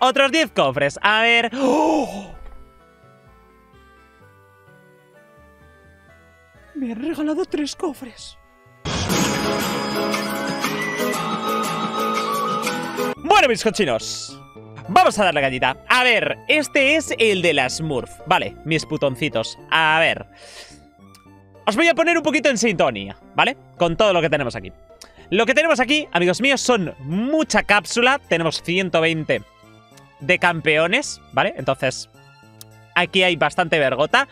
Otros 10 cofres. A ver... ¡Oh! Me han regalado tres cofres. Bueno, mis cochinos. Vamos a darle gallita. A ver, este es el de las Smurf. Vale, mis putoncitos. A ver. Os voy a poner un poquito en sintonía, ¿vale? Con todo lo que tenemos aquí. Lo que tenemos aquí, amigos míos, son mucha cápsula. Tenemos 120 de campeones, ¿vale? Entonces, aquí hay bastante vergota.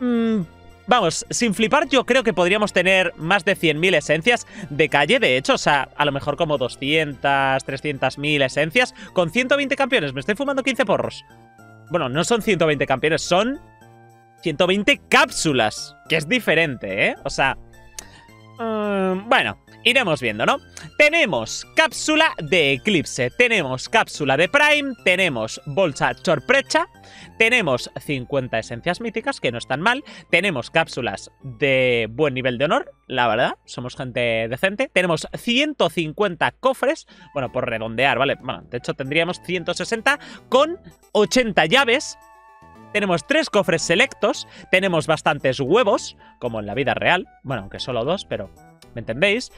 Mmm Vamos, sin flipar yo creo que podríamos tener más de 100.000 esencias de calle, de hecho, o sea, a lo mejor como 200, 300.000 esencias con 120 campeones. Me estoy fumando 15 porros. Bueno, no son 120 campeones, son 120 cápsulas, que es diferente, ¿eh? O sea, mm, bueno, iremos viendo, ¿no? Tenemos cápsula de Eclipse, tenemos cápsula de Prime, tenemos bolsa sorpresa, tenemos 50 esencias míticas, que no están mal, tenemos cápsulas de buen nivel de honor, la verdad, somos gente decente, tenemos 150 cofres, bueno, por redondear, ¿vale? Bueno, de hecho tendríamos 160 con 80 llaves, tenemos tres cofres selectos, tenemos bastantes huevos, como en la vida real, bueno, aunque solo dos, pero ¿me entendéis?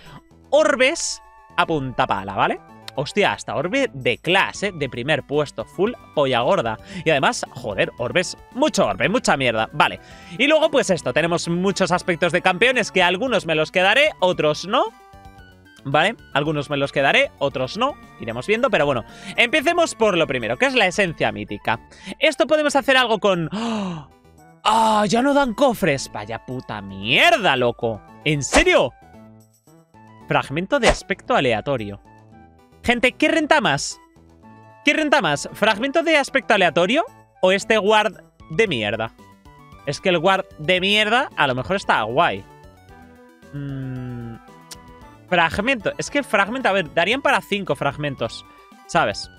Orbes a punta pala, ¿vale? Hostia, hasta orbe de clase, de primer puesto, full polla gorda. Y además, joder, orbes, mucho orbe, mucha mierda. Vale. Y luego, pues esto, tenemos muchos aspectos de campeones que algunos me los quedaré, otros no. ¿Vale? Algunos me los quedaré, otros no. Iremos viendo, pero bueno. Empecemos por lo primero, que es la esencia mítica. Esto podemos hacer algo con... ¡Ah! ya no dan cofres. Vaya puta mierda, loco. ¿En serio? Fragmento de aspecto aleatorio. Gente, ¿qué renta más? ¿Qué renta más? ¿Fragmento de aspecto aleatorio o este guard de mierda? Es que el guard de mierda a lo mejor está guay. Mm, fragmento. Es que fragmento, a ver, darían para cinco fragmentos, ¿sabes?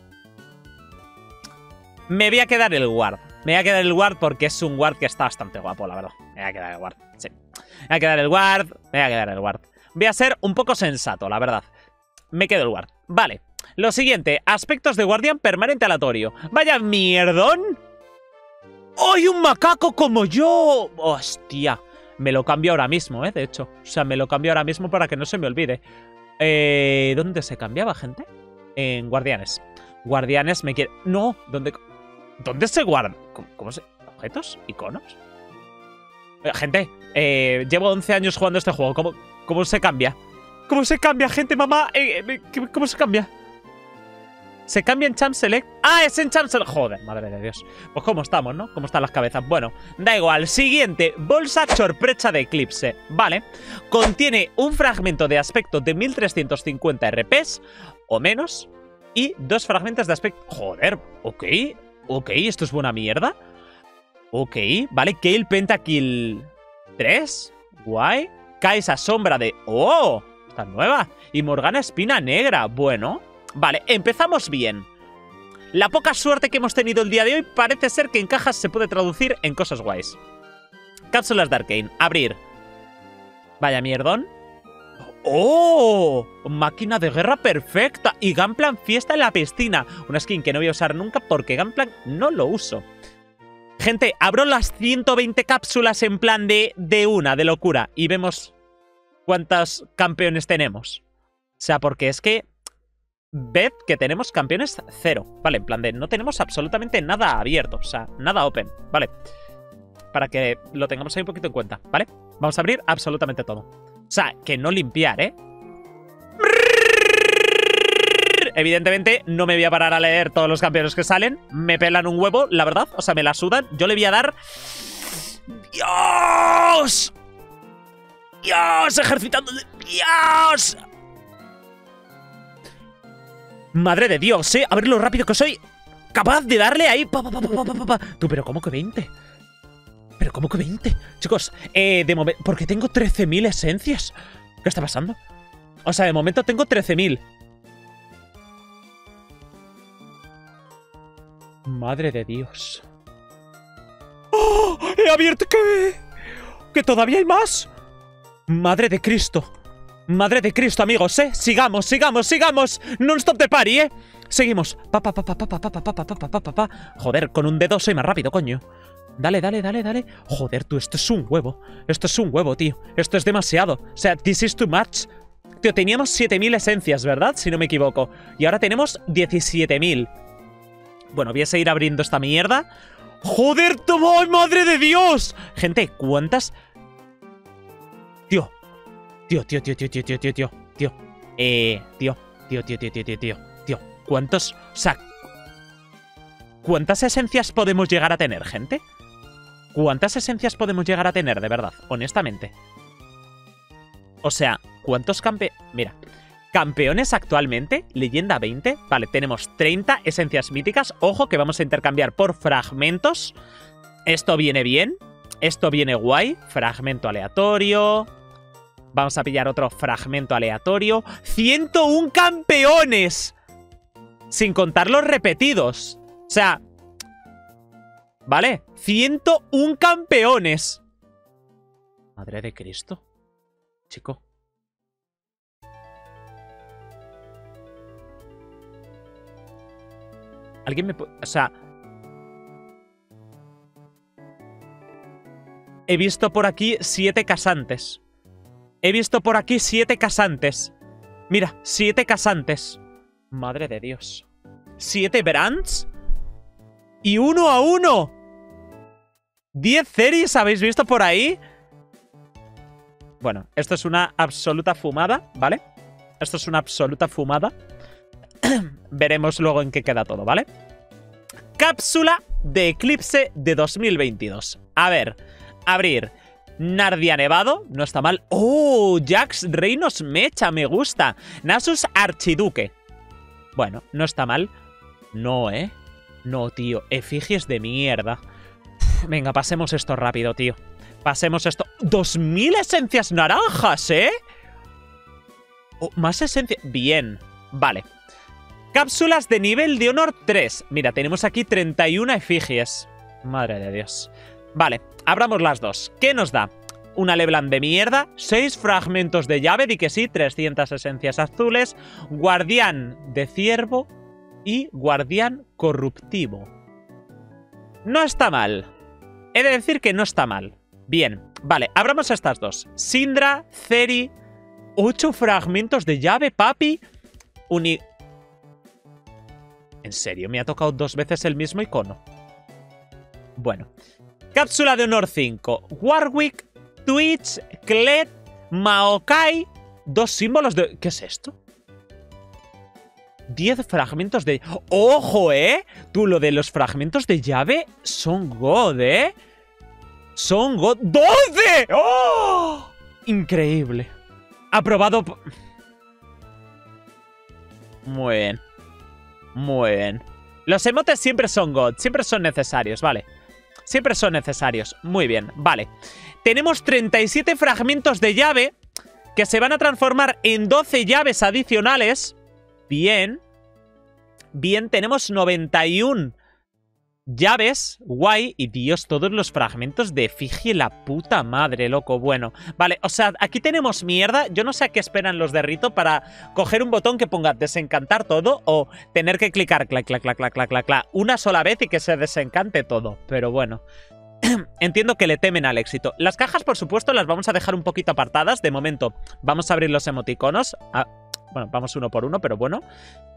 Me voy a quedar el guard. Me voy a quedar el guard porque es un guard que está bastante guapo, la verdad. Me voy a quedar el guard, sí. Me voy a quedar el guard, me voy a quedar el guard. Voy a ser un poco sensato, la verdad. Me quedo el guard. Vale. Lo siguiente, aspectos de guardián permanente aleatorio. ¡Vaya mierdón! ¡Hay un macaco como yo! ¡Hostia! Me lo cambio ahora mismo, ¿eh? De hecho. O sea, me lo cambio ahora mismo para que no se me olvide. Eh, ¿Dónde se cambiaba, gente? En guardianes. Guardianes me quiere... No, ¿dónde... ¿Dónde se guardan? ¿Cómo, se...? ¿Objetos? ¿Iconos? Eh, gente, eh, llevo 11 años jugando este juego. ¿Cómo, cómo se cambia? ¿Cómo se cambia, gente, mamá? Eh, eh, ¿Cómo se cambia? ¿Se cambia en Champ Select? ¡Ah, es en Champ! Joder, madre de Dios. Pues cómo estamos, ¿no? ¿Cómo están las cabezas? Bueno, da igual. Siguiente, bolsa sorpresa de Eclipse. Vale. Contiene un fragmento de aspecto de 1350 RPs o menos y dos fragmentos de aspecto... Joder, ok. Ok, esto es buena mierda. Ok, vale. Kale Pentakill 3. Guay. Cae sombra de... ¡Oh! Está nueva. Y Morgana Espina Negra. Bueno. Vale, empezamos bien. La poca suerte que hemos tenido el día de hoy parece ser que en cajas se puede traducir en cosas guays. Cápsulas de. Abrir. Vaya mierdón. ¡Oh! Máquina de guerra perfecta. Y Gunplan Fiesta en la piscina. Una skin que no voy a usar nunca porque Gunplan no lo uso. Gente, abro las 120 cápsulas en plan de, de una, de locura. Y vemos cuántos campeones tenemos. O sea, porque es que... Ved que tenemos campeones cero. Vale, en plan de no tenemos absolutamente nada abierto. O sea, nada open. Vale. Para que lo tengamos ahí un poquito en cuenta, ¿vale? Vamos a abrir absolutamente todo. O sea, que no limpiar, ¿eh? Evidentemente, no me voy a parar a leer todos los campeones que salen. Me pelan un huevo, la verdad. O sea, me la sudan. Yo le voy a dar... ¡Dios! ¡Dios! ¡Ejercitando! ¡Dios! Madre de Dios, ¿eh? A ver lo rápido que soy. Capaz de darle ahí. Pa, pa, pa, Tú, pero ¿cómo que 20? ¿Pero cómo que 20? Chicos, eh, de momento... Porque tengo 13.000 esencias. ¿Qué está pasando? O sea, de momento tengo 13.000. Madre de Dios. ¡Oh! ¡He abierto qué! ¡Que todavía hay más! Madre de Cristo. Madre de Cristo, amigos, ¿eh? Sigamos, sigamos, sigamos. Non-stop de party, ¿eh? Seguimos. Pa, pa, pa, pa, pa, pa, pa, pa, pa, pa, pa, pa. Joder, con un dedo soy más rápido, coño. Dale, dale, dale, dale. Joder, tú, esto es un huevo. Esto es un huevo, tío. Esto es demasiado. O sea, this is too much. Tío, teníamos 7000 esencias, ¿verdad? Si no me equivoco. Y ahora tenemos 17000. Bueno, voy a seguir abriendo esta mierda. ¡Joder, ¡ay, madre de Dios! Gente, ¿cuántas...? Tío. Tío, tío, tío, tío, tío, tío, tío, tío. Tío. Eh, tío. Tío, tío, tío, tío, tío, tío. Tío, ¿cuántos...? O sea... ¿Cuántas esencias podemos llegar a tener, gente? ¿Cuántas esencias podemos llegar a tener, de verdad? Honestamente. O sea, ¿cuántos campe... Mira, campeones actualmente, leyenda 20. Vale, tenemos 30 esencias míticas. Ojo que vamos a intercambiar por fragmentos. Esto viene bien. Esto viene guay. Fragmento aleatorio. Vamos a pillar otro fragmento aleatorio. ¡101 campeones! Sin contar los repetidos. O sea... ¿Vale? 101 campeones. Madre de Cristo. Chico. Alguien me... O sea... He visto por aquí siete casantes. He visto por aquí siete casantes. Mira, siete casantes. Madre de Dios. ¿Siete brands? ¡Y uno a uno! ¿Diez series habéis visto por ahí? Bueno, esto es una absoluta fumada, ¿vale? Esto es una absoluta fumada. Veremos luego en qué queda todo, ¿vale? Cápsula de eclipse de 2022. A ver, abrir. Nardia Nevado, no está mal. ¡Oh! Jax Reinos Mecha, me gusta. Nasus Archiduque. Bueno, no está mal. No, ¿eh? No, tío. Efigies de mierda. venga, pasemos esto rápido, tío. Pasemos esto. ¡2000 esencias naranjas, eh! Oh, más esencias. Bien. Vale. Cápsulas de nivel de honor 3. Mira, tenemos aquí 31 efigies. Madre de Dios. Vale, abramos las dos. ¿Qué nos da? Una Leblanc de mierda, 6 fragmentos de llave, di que sí, 300 esencias azules, guardián de ciervo y guardián corruptivo. No está mal. He de decir que no está mal. Bien, vale, abramos estas dos. Sindra, Ceri, 8 fragmentos de llave, papi. Uni ¿En serio? ¿Me ha tocado dos veces el mismo icono? Bueno. Cápsula de honor 5. Warwick, Twitch, Kled, Maokai. Dos símbolos de... ¿Qué es esto? 10 fragmentos de... ¡Ojo, eh! Tú, lo de los fragmentos de llave son God, ¿eh? Son God... ¡12! ¡Oh! Increíble. Aprobado... Muy bien. Muy bien. Los emotes siempre son God, siempre son necesarios, vale. Siempre son necesarios. Muy bien, vale. Tenemos 37 fragmentos de llave que se van a transformar en 12 llaves adicionales. Bien. Bien, tenemos 91 Llaves, guay, y Dios, todos los fragmentos de Fiji, la puta madre, loco, bueno. Vale, o sea, aquí tenemos mierda, yo no sé a qué esperan los de Rito para coger un botón que ponga desencantar todo o tener que clicar clac, clac, clac, clac, clac, clac, una sola vez y que se desencante todo, pero bueno. Entiendo que le temen al éxito. Las cajas, por supuesto, las vamos a dejar un poquito apartadas. De momento, vamos a abrir los emoticonos. Ah, bueno, vamos uno por uno, pero bueno.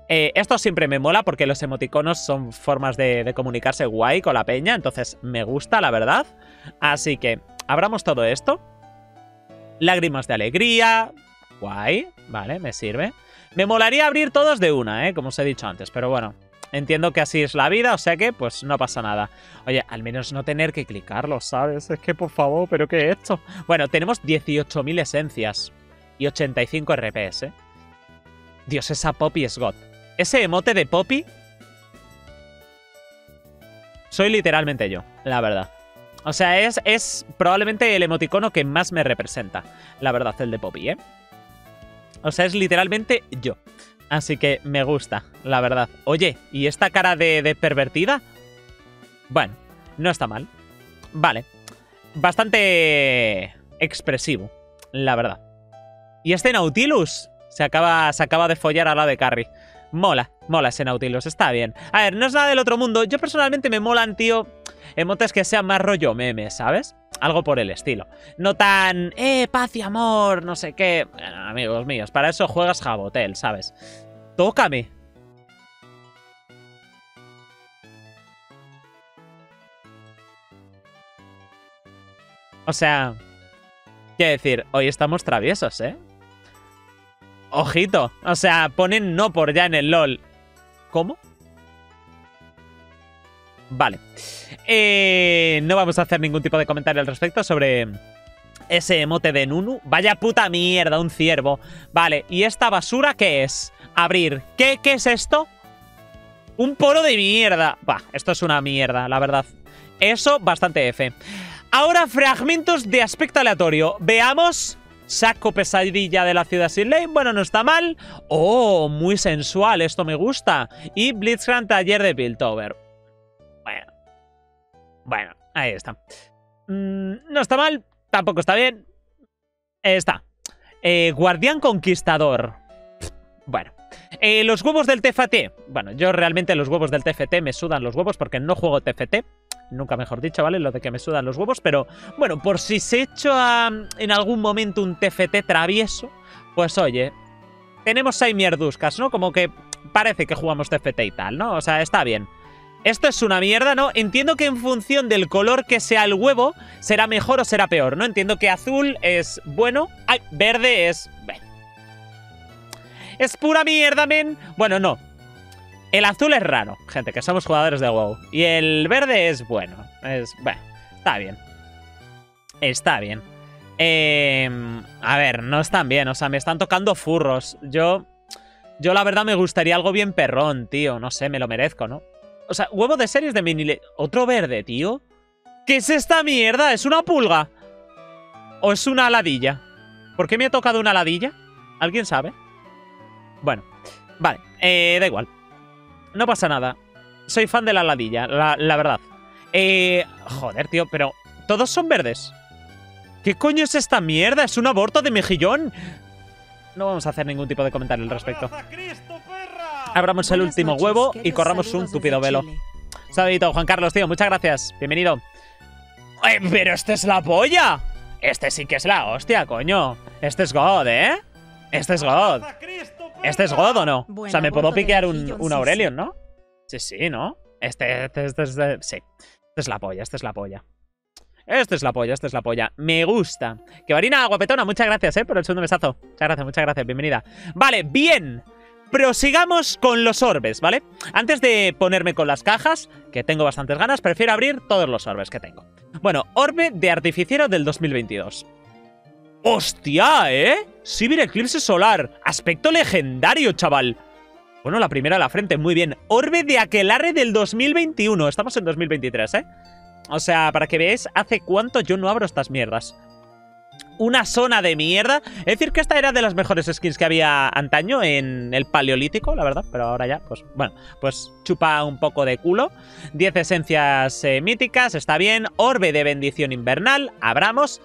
Eh, esto siempre me mola porque los emoticonos son formas de, comunicarse guay con la peña, entonces me gusta, la verdad. Así que abramos todo esto. Lágrimas de alegría. Guay, vale, me sirve. Me molaría abrir todos de una, ¿eh? Como os he dicho antes, pero bueno. Entiendo que así es la vida, o sea que pues no pasa nada. Oye, al menos no tener que clicarlo, ¿sabes? Es que por favor, ¿pero qué he hecho? Bueno, tenemos 18.000 esencias y 85 RPS, ¿eh? Dios, esa Poppy es God. Ese emote de Poppy... Soy literalmente yo, la verdad. O sea, es, es probablemente el emoticono que más me representa. La verdad, el de Poppy, ¿eh? O sea, es literalmente yo. Así que me gusta, la verdad. Oye, ¿y esta cara de, de pervertida? Bueno, no está mal. Vale. Bastante expresivo, la verdad. ¿Y este Nautilus? Se acaba, se acaba de follar a la de Carrie. Mola, mola ese Nautilus, está bien. A ver, no es nada del otro mundo. Yo personalmente me molan, tío, emotes que sean más rollo meme, ¿sabes? Algo por el estilo. No tan, eh, paz y amor, no sé qué. Amigos míos, para eso juegas Jabotel, ¿sabes? Tócame. O sea, quiero decir, hoy estamos traviesos, ¿eh? Ojito. O sea, ponen no por ya en el LOL. ¿Cómo? Vale. Eh, no vamos a hacer ningún tipo de comentario al respecto sobre ese emote de Nunu. Vaya puta mierda, un ciervo. Vale, ¿y esta basura qué es? Abrir. ¿Qué, qué es esto? Un poro de mierda. Bah, esto es una mierda, la verdad. Eso, bastante F. Ahora, fragmentos de aspecto aleatorio. Veamos. Saco pesadilla de la ciudad sin ley. Bueno, no está mal. Oh, muy sensual. Esto me gusta. Y Blitzcrank taller de Piltover. Bueno. Bueno, ahí está. Mm, no está mal. Tampoco está bien. está. Eh, Guardián Conquistador. Bueno. Eh, los huevos del TFT. Bueno, yo realmente los huevos del TFT me sudan los huevos porque no juego TFT nunca mejor dicho, ¿vale? Lo de que me sudan los huevos, pero bueno, por si se echa a, en algún momento un TFT travieso, pues oye, tenemos seis mierduscas, ¿no? Como que parece que jugamos TFT y tal, ¿no? O sea, está bien. Esto es una mierda, ¿no? Entiendo que en función del color que sea el huevo, será mejor o será peor, ¿no? Entiendo que azul es bueno. ¡Ay! Verde es... Es pura mierda, men. Bueno, no. El azul es raro, gente, que somos jugadores de WoW. Y el verde es bueno. Es. Bueno, está bien. Está bien. Eh, a ver, no están bien. O sea, me están tocando furros. Yo. Yo, la verdad, me gustaría algo bien perrón, tío. No sé, me lo merezco, ¿no? O sea, huevo de series de mini. Otro verde, tío. ¿Qué es esta mierda? ¿Es una pulga? ¿O es una aladilla? ¿Por qué me ha tocado una aladilla? ¿Alguien sabe? Bueno, vale, eh, da igual. No pasa nada. Soy fan de la ladilla, la, verdad. Eh, joder, tío, pero todos son verdes. ¿Qué coño es esta mierda? Es un aborto de mejillón. No vamos a hacer ningún tipo de comentario al respecto. Abramos el último huevo y corramos un tupido velo. Saludito, Juan Carlos, tío. Muchas gracias. Bienvenido. pero este es la polla. Este sí que es la hostia, coño. Este es God, ¿eh? Este es God. ¿Este es God o no? o sea, me puedo piquear un, Aurelion, ¿no? Sí, sí, ¿no? Este, este, este, este, sí. Este es la polla, este es la polla. Este es la polla, este es la polla. Me gusta. Que varina guapetona, muchas gracias, ¿eh? Por el segundo besazo. Muchas gracias, muchas gracias. Bienvenida. Vale, bien. Prosigamos con los orbes, ¿vale? Antes de ponerme con las cajas, que tengo bastantes ganas, prefiero abrir todos los orbes que tengo. Bueno, orbe de artificiero del 2022. ¡Hostia, eh! Sibir Eclipse Solar. Aspecto legendario, chaval. Bueno, la primera a la frente, muy bien. Orbe de Aquelarre del 2021. Estamos en 2023, ¿eh? O sea, para que veáis hace cuánto yo no abro estas mierdas. Una zona de mierda. Es decir, que esta era de las mejores skins que había antaño en el paleolítico, la verdad. Pero ahora ya, pues bueno, pues chupa un poco de culo. 10 esencias eh, míticas, está bien. Orbe de bendición invernal, abramos.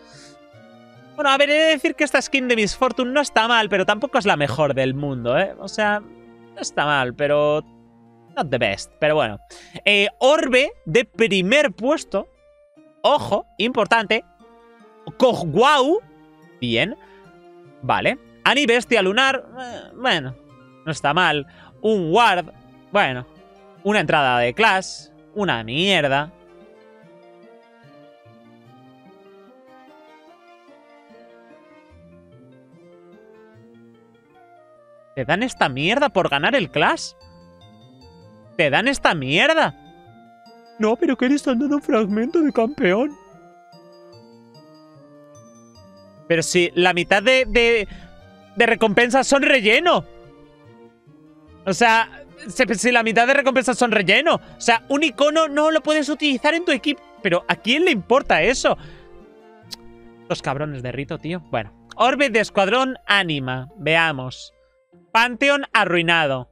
Bueno, a ver, he de decir que esta skin de Miss Fortune no está mal, pero tampoco es la mejor del mundo, ¿eh? O sea, no está mal, pero... Not the best, pero bueno. Eh, orbe de primer puesto. Ojo, importante. Kogwau. Bien. Vale. Ani Bestia Lunar. Eh, bueno, no está mal. Un Ward. Bueno. Una entrada de Clash. Una mierda. ¿Te dan esta mierda por ganar el Clash? ¿Te dan esta mierda? No, pero que están dando un fragmento de campeón. Pero si la mitad de, de, de recompensas son relleno. O sea, si la mitad de recompensas son relleno. O sea, un icono no lo puedes utilizar en tu equipo. Pero ¿a quién le importa eso? Los cabrones de Rito, tío. Bueno. Orbe de Escuadrón Anima. Veamos. Panteón arruinado.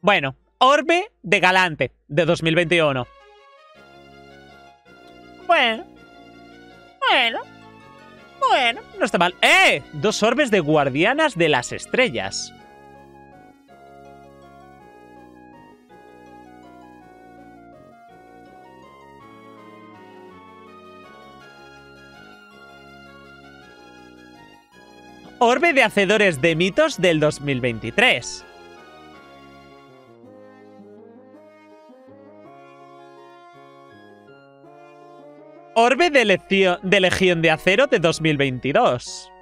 Bueno, Orbe de Galante, de 2021. Bueno. Bueno. Bueno, no está mal. ¡Eh! Dos orbes de guardianas de las estrellas. Orbe de Hacedores de Mitos del 2023. Orbe de, de Legión de Acero de 2022.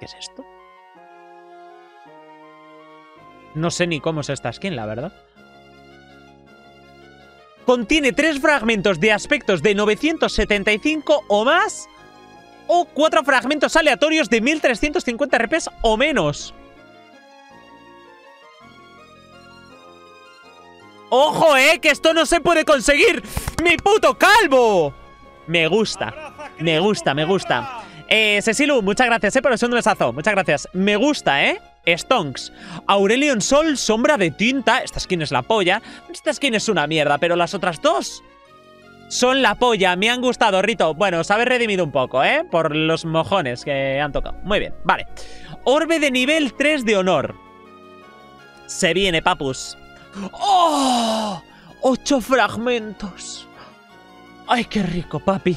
¿Qué es esto? No sé ni cómo es esta skin, la verdad. Contiene tres fragmentos de aspectos de 975 o más. O cuatro fragmentos aleatorios de 1350 RPs o menos. ¡Ojo, eh! ¡Que esto no se puede conseguir! ¡Mi puto calvo! Me gusta. Me gusta, me gusta. Eh, Cecilu, muchas gracias, eh, por el segundo besazo. Muchas gracias. Me gusta, eh. Stonks. Aurelion Sol, sombra de tinta. Esta skin es la polla. Esta skin es una mierda, pero las otras dos son la polla. Me han gustado, Rito. Bueno, os habéis redimido un poco, ¿eh? Por los mojones que han tocado. Muy bien, vale. Orbe de nivel 3 de honor. Se viene, papus. ¡Oh! ¡Ocho fragmentos! ¡Ay, qué rico, papi!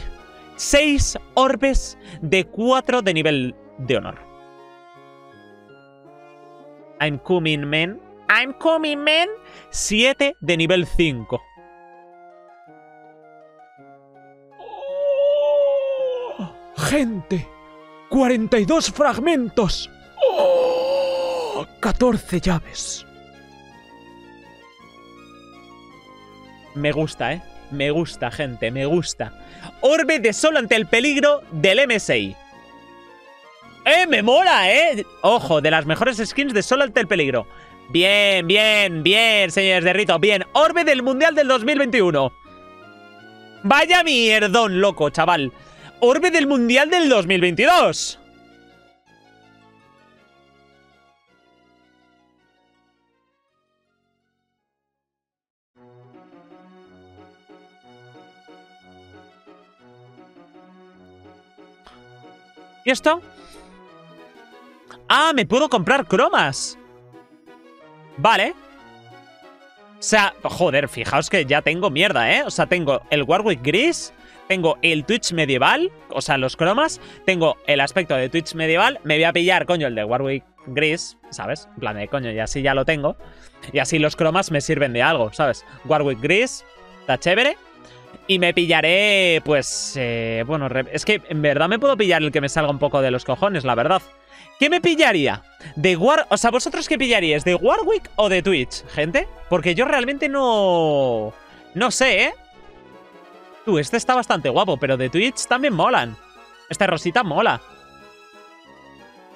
Seis orbes de cuatro de nivel de honor. I'm coming, man. I'm coming, man. Siete de nivel 5. ¡Gente! ¡42 fragmentos! ¡Oh! ¡14 llaves! Me gusta, ¿eh? Me gusta, gente, me gusta. Orbe de solo ante el peligro del MSI. ¡Eh, me mola, eh! Ojo, de las mejores skins de solo ante el peligro. Bien, bien, bien, señores de Rito, bien. Orbe del Mundial del 2021. Vaya mierdón, loco, chaval. Orbe del Mundial del 2022. ¿Y esto? ¡Ah! Me puedo comprar cromas. Vale. O sea, joder, fijaos que ya tengo mierda, ¿eh? O sea, tengo el Warwick gris, tengo el Twitch medieval, o sea, los cromas, tengo el aspecto de Twitch medieval, me voy a pillar, coño, el de Warwick gris, ¿sabes? En plan de, coño, y así ya lo tengo. Y así los cromas me sirven de algo, ¿sabes? Warwick gris, está chévere. Y me pillaré, pues, eh, bueno, es que en verdad me puedo pillar el que me salga un poco de los cojones, la verdad. ¿Qué me pillaría? ¿De War... O sea, ¿vosotros qué pillaríais? ¿De Warwick o de Twitch, gente? Porque yo realmente no... No sé, ¿eh? Tú, este está bastante guapo, pero de Twitch también molan. Esta rosita mola.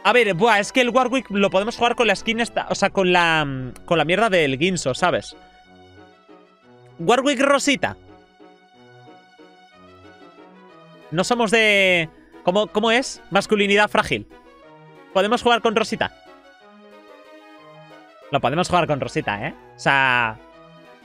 A ver, buah, es que el Warwick lo podemos jugar con la skin esta... O sea, con la... Con la mierda del Ginso, ¿sabes? Warwick rosita. No somos de... ¿Cómo, ¿Cómo es? Masculinidad frágil. ¿Podemos jugar con Rosita? Lo podemos jugar con Rosita, ¿eh? O sea...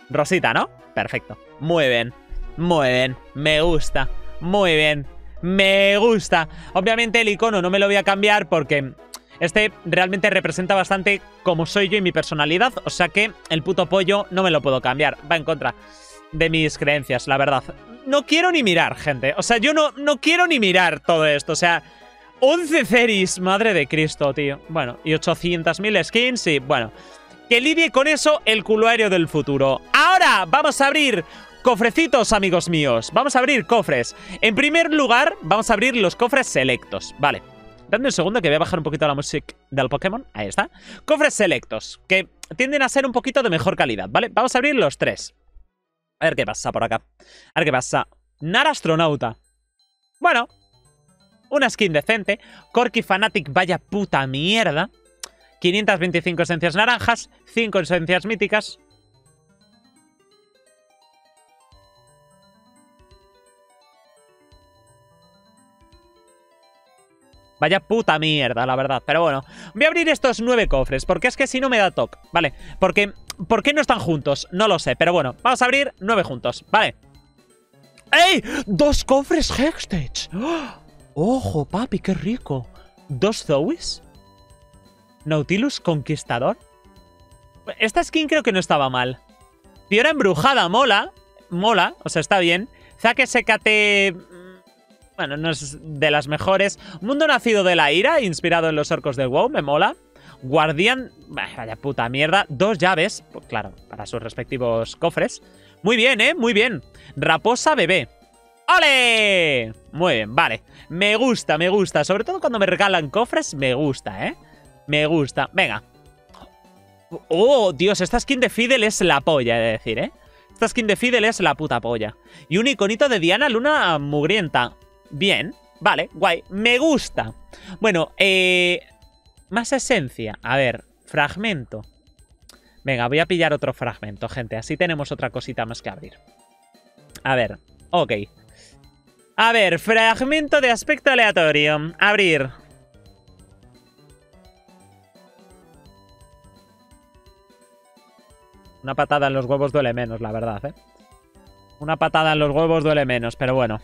Rosita, ¿no? Perfecto. Muy bien. Muy bien. Me gusta. Muy bien. Me gusta. Obviamente el icono no me lo voy a cambiar porque este realmente representa bastante como soy yo y mi personalidad. O sea que el puto pollo no me lo puedo cambiar. Va en contra de mis creencias, la verdad no quiero ni mirar, gente. O sea, yo no, no quiero ni mirar todo esto. O sea, 11 Ceris, madre de Cristo, tío. Bueno, y 800.000 skins y bueno. Que lidie con eso el culuario del futuro. Ahora vamos a abrir cofrecitos, amigos míos. Vamos a abrir cofres. En primer lugar, vamos a abrir los cofres selectos. Vale. Dame un segundo que voy a bajar un poquito la música del Pokémon. Ahí está. Cofres selectos, que tienden a ser un poquito de mejor calidad, ¿vale? Vamos a abrir los tres. A ver qué pasa por acá. A ver qué pasa. Nara astronauta. Bueno. Una skin decente. Corky Fanatic, vaya puta mierda. 525 esencias naranjas. 5 esencias míticas. Vaya puta mierda, la verdad. Pero bueno, voy a abrir estos nueve cofres, porque es que si no me da toque, ¿vale? Porque, ¿por qué no están juntos? No lo sé, pero bueno, vamos a abrir nueve juntos, ¿vale? ¡Ey! ¡Dos cofres Hextech! ¡Oh! ¡Ojo, papi, qué rico! ¿Dos Zoes? ¿Nautilus Conquistador? Esta skin creo que no estaba mal. Piora embrujada, mola. Mola, o sea, está bien. Zaque SKT... Mm, bueno, no es de las mejores. Mundo nacido de la ira, inspirado en los orcos del WoW, me mola. Guardián... Vaya puta mierda. Dos llaves, pues claro, para sus respectivos cofres. Muy bien, ¿eh? Muy bien. Raposa bebé. ¡Ole! Muy bien, vale. Me gusta, me gusta. Sobre todo cuando me regalan cofres, me gusta, ¿eh? Me gusta. Venga. Oh, Dios, esta skin de Fidel es la polla, he de decir, ¿eh? Esta skin de Fidel es la puta polla. Y un iconito de Diana Luna mugrienta. Bien, vale, guay. Me gusta. Bueno, eh... Más esencia. A ver, fragmento. Venga, voy a pillar otro fragmento, gente. Así tenemos otra cosita más que abrir. A ver, ok. A ver, fragmento de aspecto aleatorio. Abrir. Una patada en los huevos duele menos, la verdad, ¿eh? Una patada en los huevos duele menos, pero bueno.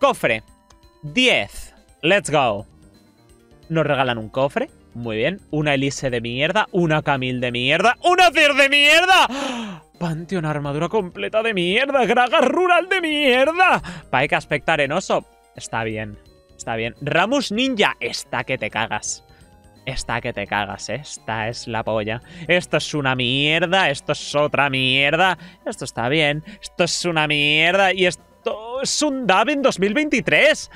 Cofre. 10. Let's go. Nos regalan un cofre. Muy bien. Una Elise de mierda. Una Camille de mierda. ¡Una Cer de mierda! Panteón armadura completa de mierda. Graga rural de mierda. Paika aspecto arenoso. Está bien. Está bien. Ramus ninja. Está que te cagas. Está que te cagas, ¿eh? Esta es la polla. Esto es una mierda, esto es otra mierda. Esto está bien. Esto es una mierda y esto es un DAB en 2023.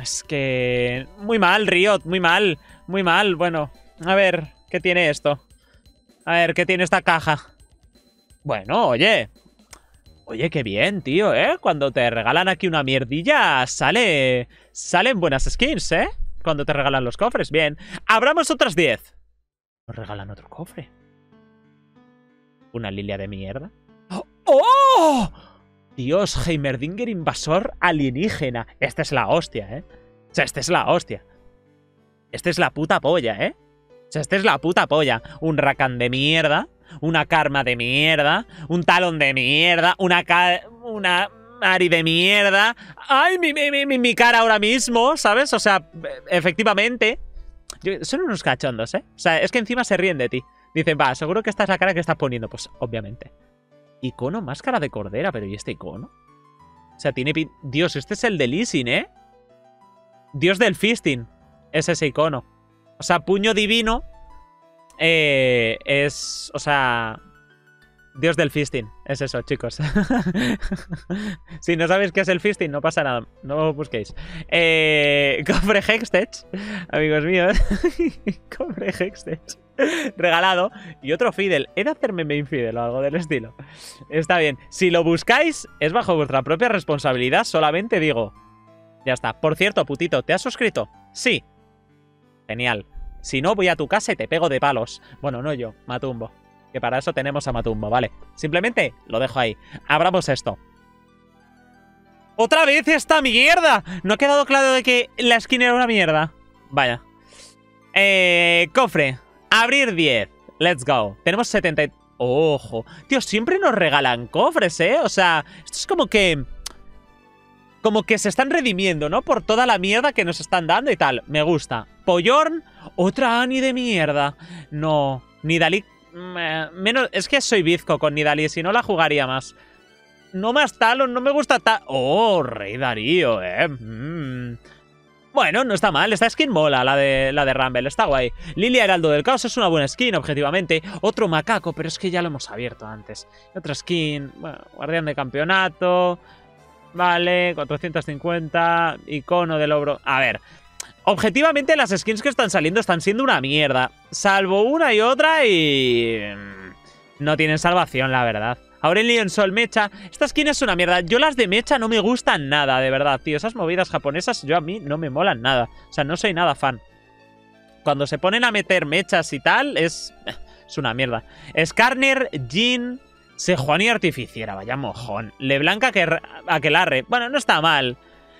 Es que... Muy mal, Riot, muy mal. Muy mal. Bueno, a ver, ¿qué tiene esto? A ver, ¿qué tiene esta caja? Bueno, oye. Oye, qué bien, tío, ¿eh? Cuando te regalan aquí una mierdilla, sale... Salen buenas skins, ¿eh? cuando te regalan los cofres. Bien. Abramos otras 10. Nos regalan otro cofre. ¿Una lilia de mierda? ¡Oh! Dios, Heimerdinger invasor alienígena. Esta es la hostia, ¿eh? O sea, esta es la hostia. Esta es la puta polla, ¿eh? O sea, esta es la puta polla. Un Rakan de mierda. Una Karma de mierda. Un Talon de mierda. Una... Una Ari de mierda. ¡Ay, mi, mi, mi, cara ahora mismo! ¿Sabes? O sea, efectivamente. son unos cachondos, ¿eh? O sea, es que encima se ríen de ti. Dicen, va, seguro que esta es la cara que estás poniendo. Pues, obviamente. Icono, máscara de cordera, pero ¿y este icono? O sea, tiene... Dios, este es el de Lisin, ¿eh? Dios del fisting. Es ese icono. O sea, puño divino. Eh, es... O sea... Dios del fisting. Es eso, chicos. si no sabéis qué es el fisting, no pasa nada. No lo busquéis. Eh, cofre Hextech, amigos míos. cofre Hextech. Regalado. Y otro Fidel. He de hacerme main Fidel o algo del estilo. Está bien. Si lo buscáis, es bajo vuestra propia responsabilidad. Solamente digo. Ya está. Por cierto, putito, ¿te has suscrito? Sí. Genial. Si no, voy a tu casa y te pego de palos. Bueno, no yo, Matumbo. Que para eso tenemos a Matumbo, vale. Simplemente lo dejo ahí. Abramos esto. ¡Otra vez esta mierda! No ha quedado claro de que la skin era una mierda. Vaya. Eh, cofre. Abrir 10. Let's go. Tenemos 70... ¡Ojo! Tío, siempre nos regalan cofres, ¿eh? O sea, esto es como que... Como que se están redimiendo, ¿no? Por toda la mierda que nos están dando y tal. Me gusta. Pollorn. Otra Ani de mierda. No. Ni Dalí menos, es que soy bizco con Nidalee, si no la jugaría más. No más Talon, no me gusta tal. Oh, Rey Darío, eh. Mm. Bueno, no está mal. Esta skin mola, la de, la de Rumble. Está guay. Lilia Heraldo del Caos es una buena skin, objetivamente. Otro macaco, pero es que ya lo hemos abierto antes. Otra skin. Bueno, Guardián de Campeonato. Vale, 450. Icono del Obro. A ver, Objetivamente las skins que están saliendo están siendo una mierda. Salvo una y otra y... Mm, no tienen salvación, la verdad. Aurelion Sol Mecha. Esta skin es una mierda. Yo las de Mecha no me gustan nada, de verdad, tío. Esas movidas japonesas yo a mí no me molan nada. O sea, no soy nada fan. Cuando se ponen a meter mechas y tal, es... Es una mierda. Skarner, Jin, Sejuani Artificiera, vaya mojón. Leblanc Aquelarre. Bueno, no está mal.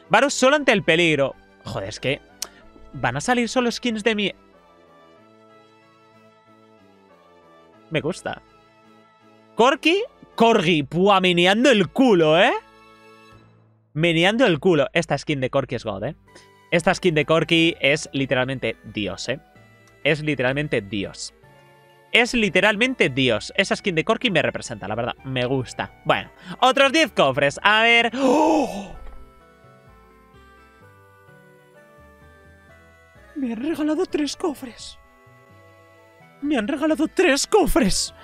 Varus solo ante el peligro. Joder, es que ¿Van a salir solo skins de mi...? Me gusta. Corky, Corgi, puamineando el culo, ¿eh? meneando el culo. Esta skin de Corky es God, ¿eh? Esta skin de Corky es literalmente Dios, ¿eh? Es literalmente Dios. Es literalmente Dios. Esa skin de Corky me representa, la verdad. Me gusta. Bueno, otros 10 cofres. A ver... ¡Oh! Me han regalado tres cofres. Me han regalado tres cofres.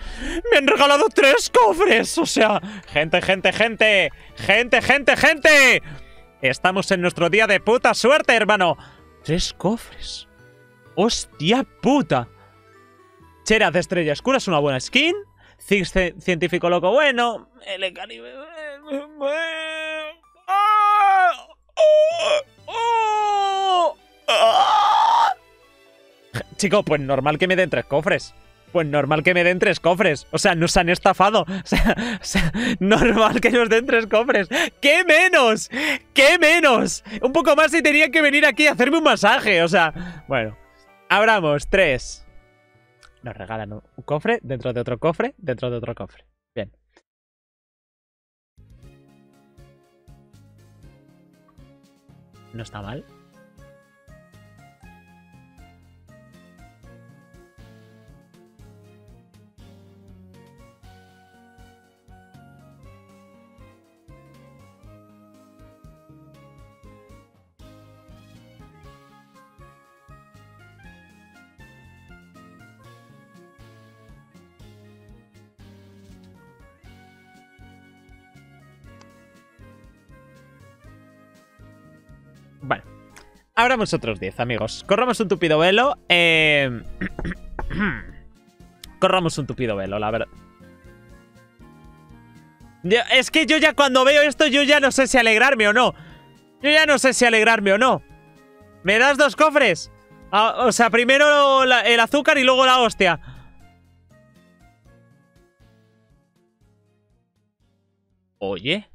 Me han regalado tres cofres. O sea, gente, gente, gente. Gente, gente, gente. Estamos en nuestro día de puta suerte, hermano. Tres cofres. Hostia puta. Cheras de estrella oscura es una buena skin. Ziggs científico loco bueno. El Caribe. Chico, pues normal que me den tres cofres. Pues normal que me den tres cofres. O sea, nos han estafado. O sea, normal que nos den tres cofres. ¿Qué menos? ¿Qué menos? Un poco más y tenía que venir aquí a hacerme un masaje. O sea, bueno. Abramos tres. Nos regalan un cofre dentro de otro cofre dentro de otro cofre. Bien. No está mal. Abramos otros 10, amigos. Corramos un tupido velo. Eh... Corramos un tupido velo, la verdad. es que yo ya cuando veo esto, yo ya no sé si alegrarme o no. Yo ya no sé si alegrarme o no. ¿Me das dos cofres? Ah, o sea, primero el azúcar y luego la hostia. Oye.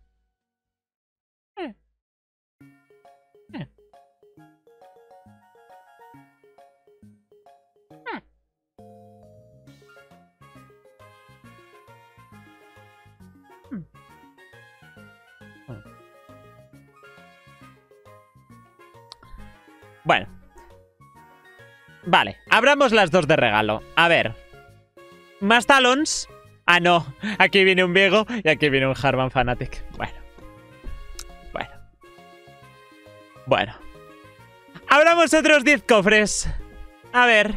Bueno. Vale, abramos las dos de regalo. A ver. ¿Más talons? Ah, no. Aquí viene un Viego y aquí viene un Harvan Fanatic. Bueno. Bueno. Bueno. Abramos otros 10 cofres. A ver.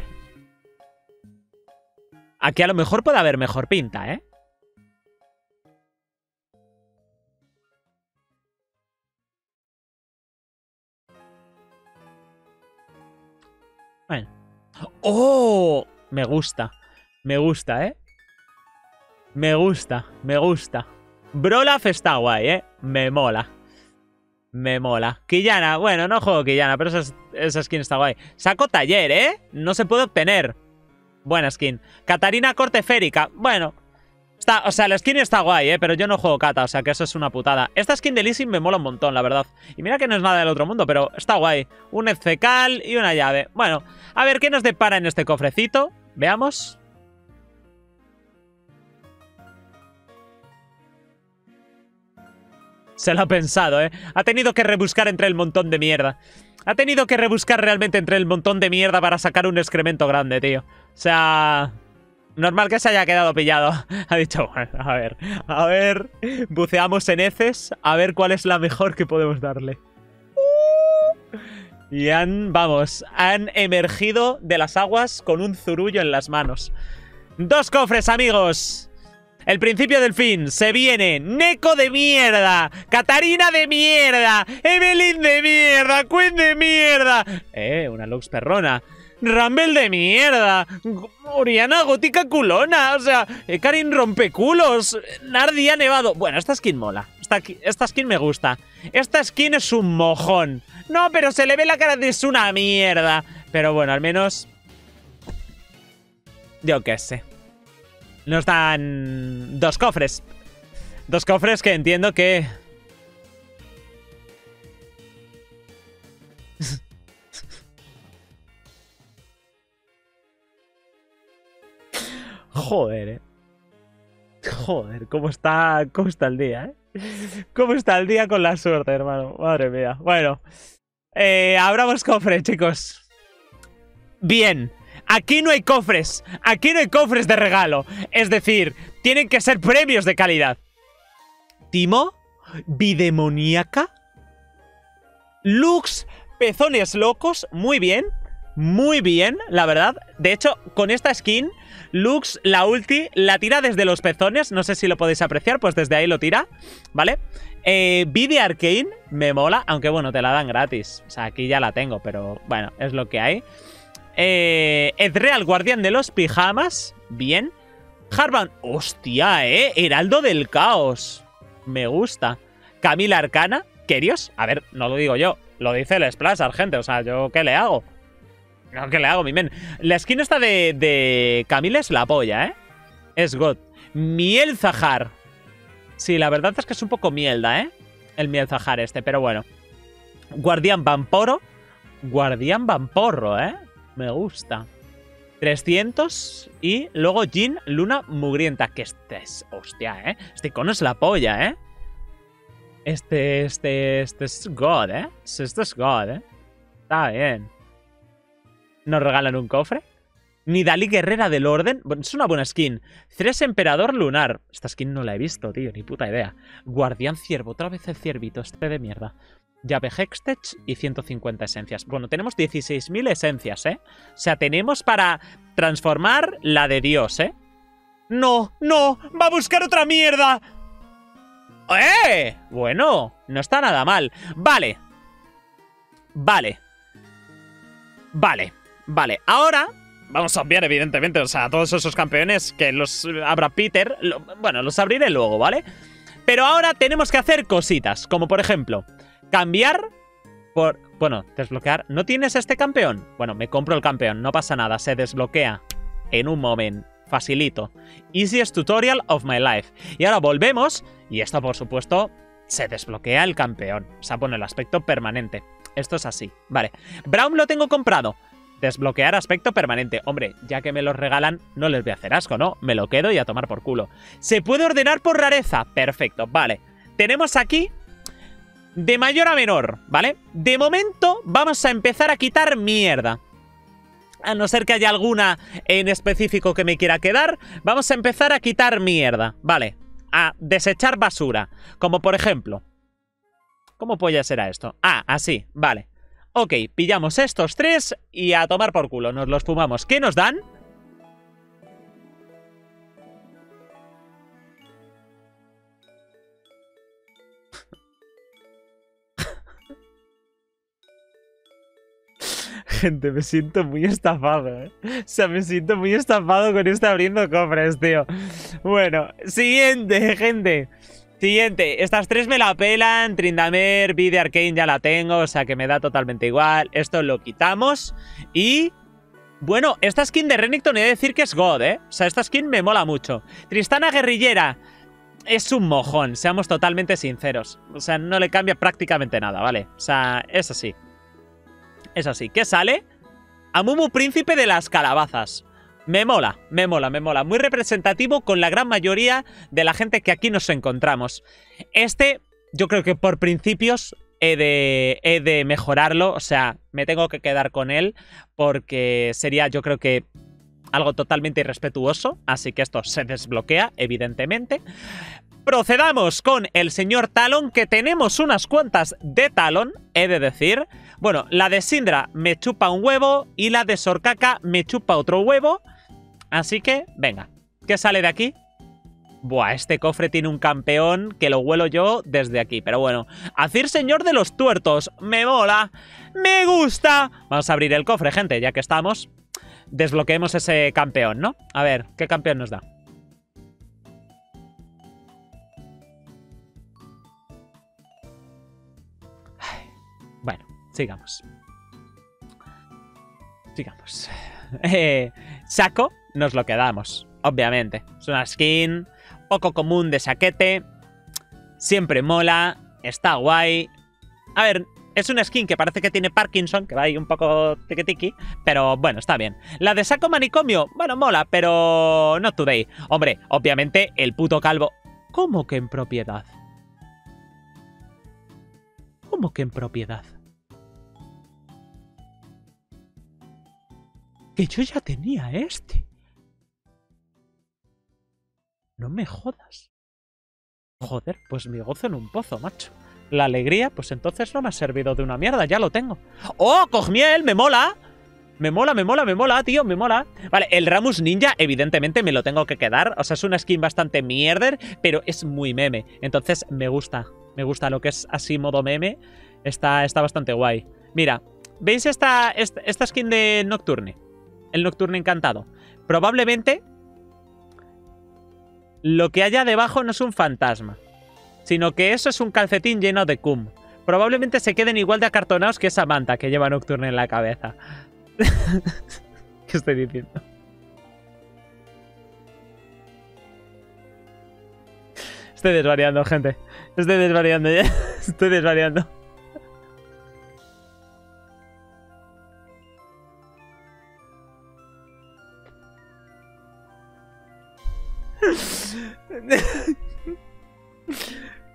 Aquí a lo mejor puede haber mejor pinta, ¿eh? ¡Oh! Me gusta. Me gusta, ¿eh? Me gusta, me gusta. Brolaf está guay, ¿eh? Me mola. Me mola. Quillana, bueno, no juego Quillana, pero esa, esa skin está guay. Saco taller, ¿eh? No se puede obtener. Buena skin. Catarina corte férica. Bueno, o sea, la skin está guay, ¿eh? Pero yo no juego kata, o sea que eso es una putada. Esta skin de Leasing me mola un montón, la verdad. Y mira que no es nada del otro mundo, pero está guay. Un Ezekal y una llave. Bueno, a ver, ¿qué nos depara en este cofrecito? Veamos. Se lo ha pensado, ¿eh? Ha tenido que rebuscar entre el montón de mierda. Ha tenido que rebuscar realmente entre el montón de mierda para sacar un excremento grande, tío. O sea... Normal que se haya quedado pillado. Ha dicho, bueno, a ver, a ver, buceamos en heces, a ver cuál es la mejor que podemos darle. Y han, vamos, han emergido de las aguas con un zurullo en las manos. Dos cofres, amigos. El principio del fin. Se viene Neko de mierda. Catarina de mierda. Evelyn de mierda. Queen de mierda. Eh, una Lux perrona. Rumble de mierda. Oriana gótica culona. O sea, Karin rompeculos. Nardi ha nevado. Bueno, esta skin mola. Esta, esta, skin me gusta. Esta skin es un mojón. No, pero se le ve la cara de es una mierda. Pero bueno, al menos... Yo qué sé. Nos dan dos cofres. Dos cofres que entiendo que Joder, eh. Joder, cómo está, cómo está el día, eh. ¿Cómo está el día con la suerte, hermano? Madre mía. Bueno, eh, abramos cofre, chicos. Bien. Aquí no hay cofres. Aquí no hay cofres de regalo. Es decir, tienen que ser premios de calidad. Timo, Bidemoníaca, Lux, Pezones Locos. Muy bien. Muy bien, la verdad. De hecho, con esta skin, Lux, la ulti, la tira desde los pezones. No sé si lo podéis apreciar, pues desde ahí lo tira. ¿Vale? Eh, Arcane me mola, aunque bueno, te la dan gratis. O sea, aquí ya la tengo, pero bueno, es lo que hay. Eh, Edreal, guardián de los pijamas. Bien. Harvan, hostia, eh. Heraldo del caos. Me gusta. Camila Arcana. Kerios. A ver, no lo digo yo. Lo dice el Splash, gente. O sea, ¿yo qué le hago? No, ¿qué le hago, mi men? La skin esta de, de Camila es la polla, ¿eh? Es God. Miel Zahar. Sí, la verdad es que es un poco mielda, ¿eh? El Miel Zahar este, pero bueno. Guardián Vamporo. Guardián Vamporro, ¿eh? Me gusta. 300 y luego Jin Luna Mugrienta. Que este es, hostia, ¿eh? Este icono es la polla, ¿eh? Este, este, este es God, ¿eh? Esto es God, ¿eh? Está bien. ¿Nos regalan un cofre? Nidali Guerrera del Orden. Es una buena skin. Tres Emperador Lunar. Esta skin no la he visto, tío. Ni puta idea. Guardián Ciervo. Otra vez el ciervito. Este de mierda. Llave Hextech y 150 esencias. Bueno, tenemos 16.000 esencias, ¿eh? O sea, tenemos para transformar la de Dios, ¿eh? ¡No! ¡No! ¡Va a buscar otra mierda! ¡Eh! Bueno, no está nada mal. Vale. Vale. Vale. Vale. Ahora vamos a obviar, evidentemente, o sea, todos esos campeones que los abra Peter. bueno, los abriré luego, ¿vale? Pero ahora tenemos que hacer cositas, como por ejemplo, cambiar por... Bueno, desbloquear. ¿No tienes este campeón? Bueno, me compro el campeón, no pasa nada, se desbloquea en un momento. Facilito. Easiest tutorial of my life. Y ahora volvemos, y esto por supuesto se desbloquea el campeón. O sea, pone el aspecto permanente. Esto es así. Vale. Brown lo tengo comprado. Desbloquear aspecto permanente. Hombre, ya que me lo regalan, no les voy a hacer asco, ¿no? Me lo quedo y a tomar por culo. Se puede ordenar por rareza. Perfecto, vale. Tenemos aquí de mayor a menor, ¿vale? De momento vamos a empezar a quitar mierda. A no ser que haya alguna en específico que me quiera quedar, vamos a empezar a quitar mierda, ¿vale? A desechar basura. Como por ejemplo... ¿Cómo puede ser esto? Ah, así, vale. Ok, pillamos estos tres y a tomar por culo, nos los fumamos. ¿Qué nos dan? Gente, me siento muy estafado, ¿eh? O sea, me siento muy estafado con este abriendo cofres, tío. Bueno, siguiente, gente. Siguiente, estas tres me la pelan, Trindamer, Vide Arcane ya la tengo, o sea que me da totalmente igual. Esto lo quitamos y... Bueno, esta skin de Renekton he de decir que es God, ¿eh? O sea, esta skin me mola mucho. Tristana Guerrillera es un mojón, seamos totalmente sinceros. O sea, no le cambia prácticamente nada, ¿vale? O sea, es así. Es así. ¿Qué sale? Amumu Príncipe de las Calabazas. Me mola, me mola, me mola. Muy representativo con la gran mayoría de la gente que aquí nos encontramos. Este, yo creo que por principios he de, he de mejorarlo. O sea, me tengo que quedar con él porque sería, yo creo que algo totalmente irrespetuoso, así que esto se desbloquea, evidentemente. Procedamos con el señor Talon, que tenemos unas cuantas de Talon, he de decir. Bueno, la de Sindra me chupa un huevo y la de Sorkaka me chupa otro huevo. Así que, venga, ¿qué sale de aquí? Buah, este cofre tiene un campeón que lo huelo yo desde aquí. Pero bueno, Azir Señor de los Tuertos, me mola, me gusta. Vamos a abrir el cofre, gente, ya que estamos. Desbloqueemos ese campeón, ¿no? A ver, ¿qué campeón nos da? Bueno, sigamos. Sigamos. Eh, saco, nos lo quedamos, obviamente. Es una skin poco común de saquete. Siempre mola, está guay. A ver, es una skin que parece que tiene Parkinson, que va ahí un poco tiki pero bueno, está bien. La de saco manicomio, bueno, mola, pero no today. Hombre, obviamente el puto calvo... ¿Cómo que en propiedad? ¿Cómo que en propiedad? Que yo ya tenía este. No me jodas. Joder, pues me gozo en un pozo, macho. La alegría, pues entonces no me ha servido de una mierda, ya lo tengo. ¡Oh, cogmiel! ¡Me mola! Me mola, me mola, me mola, tío, me mola. Vale, el Ramus Ninja, evidentemente me lo tengo que quedar. O sea, es una skin bastante mierder, pero es muy meme. Entonces, me gusta. Me gusta lo que es así modo meme. Está, está bastante guay. Mira, ¿veis esta, esta skin de Nocturne? El Nocturne encantado. Probablemente lo que haya debajo no es un fantasma, sino que eso es un calcetín lleno de cum. Probablemente se queden igual de acartonados que esa manta que lleva Nocturne en la cabeza. ¿Qué estoy diciendo? Estoy desvariando, gente. Estoy desvariando ya. Estoy desvariando.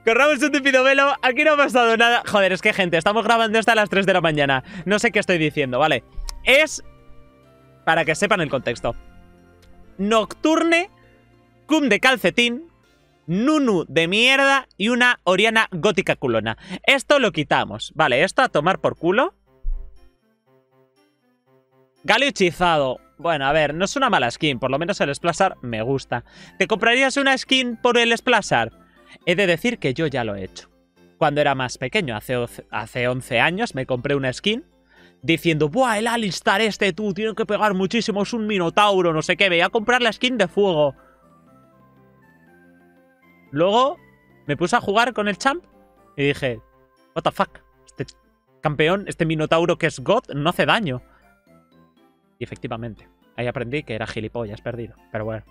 Corramos un tupido velo, aquí no ha pasado nada Joder, es que gente, estamos grabando hasta las 3 de la mañana No sé qué estoy diciendo, ¿vale? Es, para que sepan el contexto Nocturne, Cum de calcetín Nunu de mierda y una Oriana gótica culona Esto lo quitamos, vale, esto a tomar por culo Galio hechizado bueno, a ver, no es una mala skin, por lo menos el Splasar me gusta. ¿Te comprarías una skin por el Splasar? He de decir que yo ya lo he hecho. Cuando era más pequeño, hace, hace 11 años, me compré una skin diciendo, ¡buah, el Alistar este, tú, tiene que pegar muchísimo, es un Minotauro, no sé qué, voy a comprar la skin de fuego. Luego me puse a jugar con el champ y dije, what the fuck, este campeón, este Minotauro que es God, no hace daño. Y efectivamente, ahí aprendí que era gilipollas perdido, pero bueno.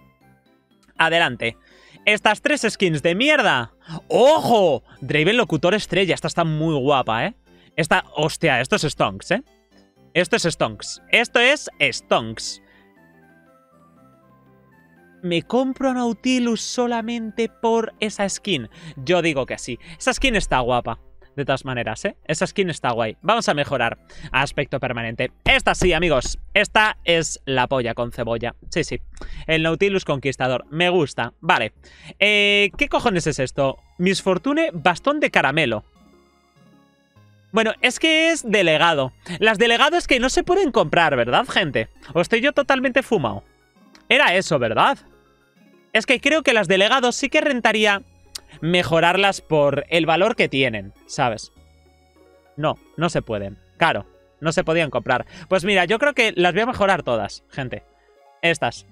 Adelante. Estas tres skins de mierda. ¡Ojo! Draven Locutor Estrella. Esta está muy guapa, ¿eh? Esta... Hostia, esto es Stonks, ¿eh? Esto es Stonks. Esto es Stonks. ¿Me compro a Nautilus solamente por esa skin? Yo digo que sí. Esa skin está guapa de todas maneras, ¿eh? Esa skin está guay. Vamos a mejorar. Aspecto permanente. Esta sí, amigos. Esta es la polla con cebolla. Sí, sí. El Nautilus Conquistador. Me gusta. Vale. Eh, ¿Qué cojones es esto? Miss Fortune Bastón de Caramelo. Bueno, es que es delegado. Las delegadas que no se pueden comprar, ¿verdad, gente? ¿O estoy yo totalmente fumado? Era eso, ¿verdad? Es que creo que las delegados sí que rentaría mejorarlas por el valor que tienen, ¿sabes? No, no se pueden. Claro, no se podían comprar. Pues mira, yo creo que las voy a mejorar todas, gente. Estas.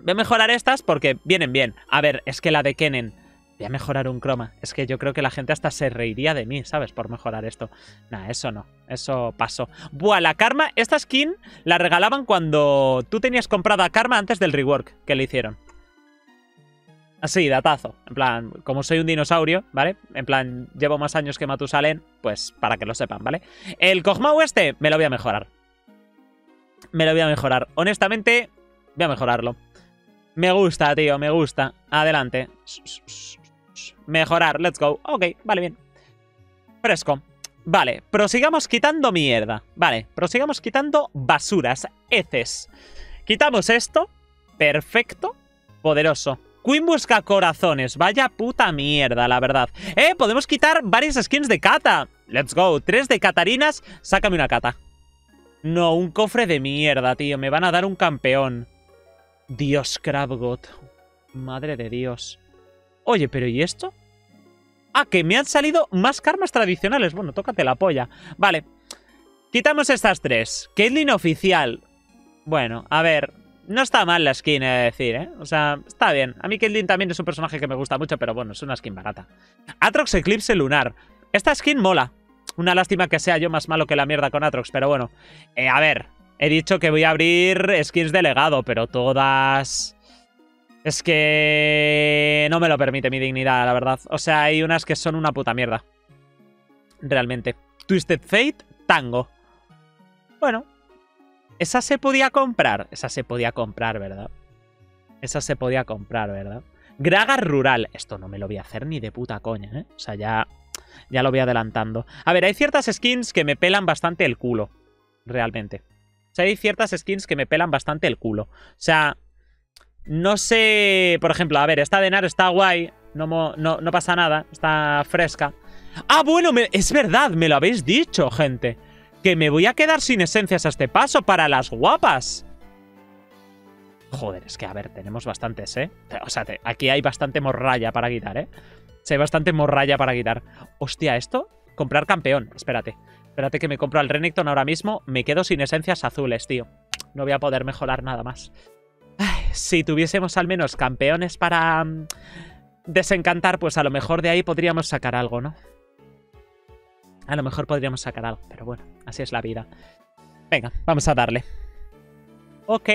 Voy a mejorar estas porque vienen bien. A ver, es que la de Kennen... Voy a mejorar un croma. Es que yo creo que la gente hasta se reiría de mí, ¿sabes? Por mejorar esto. Nah, eso no. Eso pasó. Buah, la Karma... Esta skin la regalaban cuando tú tenías comprada Karma antes del rework que le hicieron. Así, datazo. En plan, como soy un dinosaurio, ¿vale? En plan, llevo más años que Matusalén, pues para que lo sepan, ¿vale? El Kog'Maw este me lo voy a mejorar. Me lo voy a mejorar. Honestamente, voy a mejorarlo. Me gusta, tío, me gusta. Adelante. Mejorar, let's go. Ok, vale, bien. Fresco. Vale, prosigamos quitando mierda. Vale, prosigamos quitando basuras, heces. Quitamos esto. Perfecto. Poderoso. Queen busca corazones. Vaya puta mierda, la verdad. ¡Eh! Podemos quitar varias skins de Kata. Let's go. Tres de Catarinas. Sácame una Kata. No, un cofre de mierda, tío. Me van a dar un campeón. Dios, Crabgot. Madre de Dios. Oye, pero ¿y esto? Ah, que me han salido más karmas tradicionales. Bueno, tócate la polla. Vale. Quitamos estas tres. Caitlyn oficial. Bueno, a ver. No está mal la skin, he de decir, ¿eh? O sea, está bien. A mí Keldin también es un personaje que me gusta mucho, pero bueno, es una skin barata. Atrox Eclipse Lunar. Esta skin mola. Una lástima que sea yo más malo que la mierda con Atrox, pero bueno. Eh, a ver, he dicho que voy a abrir skins de legado, pero todas... Es que... No me lo permite mi dignidad, la verdad. O sea, hay unas que son una puta mierda. Realmente. Twisted Fate, Tango. Bueno, esa se podía comprar. Esa se podía comprar, ¿verdad? Esa se podía comprar, ¿verdad? Graga rural. Esto no me lo voy a hacer ni de puta coña, ¿eh? O sea, ya... Ya lo voy adelantando. A ver, hay ciertas skins que me pelan bastante el culo. Realmente. O sea, hay ciertas skins que me pelan bastante el culo. O sea, no sé... Por ejemplo, a ver, esta de Nar está guay. No, no, no pasa nada. Está fresca. Ah, bueno, es verdad, me lo habéis dicho, gente. Que me voy a quedar sin esencias a este paso para las guapas. Joder, es que a ver, tenemos bastantes, ¿eh? O sea, aquí hay bastante morralla para quitar, ¿eh? Hay bastante morralla para quitar. Hostia, ¿esto? Comprar campeón. Espérate. Espérate que me compro al Renekton ahora mismo. Me quedo sin esencias azules, tío. No voy a poder mejorar nada más. si tuviésemos al menos campeones para mm, desencantar, pues a lo mejor de ahí podríamos sacar algo, ¿no? A lo mejor podríamos sacar algo, pero bueno, así es la vida. Venga, vamos a darle. Ok.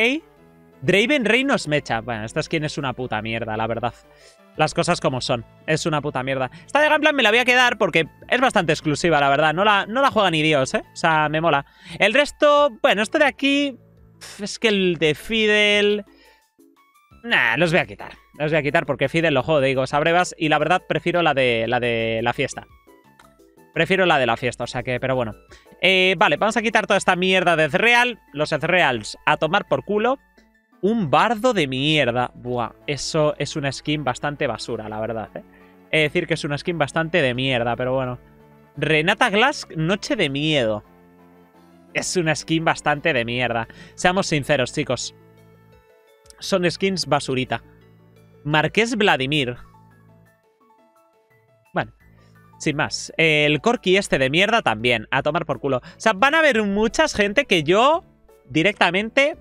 Draven Rey nos mecha. Bueno, esta skin es una puta mierda, la verdad. Las cosas como son. Es una puta mierda. Esta de Gunplan me la voy a quedar porque es bastante exclusiva, la verdad. No la, no la juega ni Dios, ¿eh? O sea, me mola. El resto, bueno, esto de aquí... Es que el de Fidel... Nah, los voy a quitar. Los voy a quitar porque Fidel lo juego de Higos a brevas y la verdad prefiero la de, la de la fiesta. Prefiero la de la fiesta, o sea que, pero bueno. Eh, vale, vamos a quitar toda esta mierda de Ezreal. Los Ezreals a tomar por culo. Un bardo de mierda. Buah, eso es una skin bastante basura, la verdad, ¿eh? Es decir que es una skin bastante de mierda, pero bueno. Renata Glass, Noche de Miedo. Es una skin bastante de mierda. Seamos sinceros, chicos. Son skins basurita. Marqués Vladimir. Sin más. El Corky este de mierda también. A tomar por culo. O sea, van a haber muchas gente que yo directamente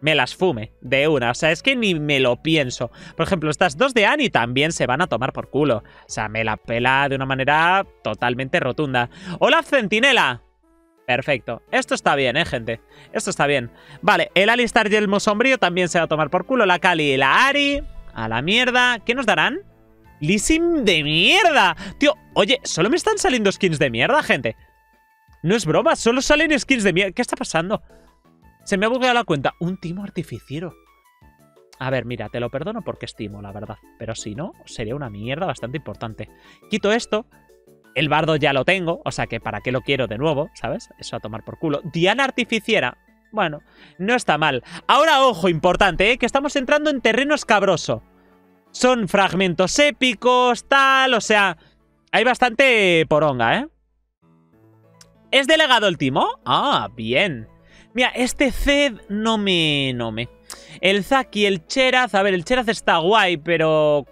me las fume de una. O sea, es que ni me lo pienso. Por ejemplo, estas dos de Annie también se van a tomar por culo. O sea, me la pela de una manera totalmente rotunda. ¡Hola, Centinela! Perfecto. Esto está bien, ¿eh, gente? Esto está bien. Vale, el Alistar y el Sombrío también se va a tomar por culo. La Kali y la Ari. A la mierda. ¿Qué nos darán? Lisim de mierda. Tío, oye, solo me están saliendo skins de mierda, gente. No es broma, solo salen skins de mierda. ¿Qué está pasando? Se me ha bugueado la cuenta. Un timo artificiero. A ver, mira, te lo perdono porque es timo, la verdad. Pero si no, sería una mierda bastante importante. Quito esto. El bardo ya lo tengo, o sea que para qué lo quiero de nuevo, ¿sabes? Eso a tomar por culo. Diana artificiera. Bueno, no está mal. Ahora, ojo, importante, ¿eh? Que estamos entrando en terreno escabroso. Son fragmentos épicos, tal, o sea... Hay bastante poronga, ¿eh? ¿Es delegado el timo? Ah, bien. Mira, este Zed no me... no me... El Zaki, el Cheraz... A ver, el Cheraz está guay, pero...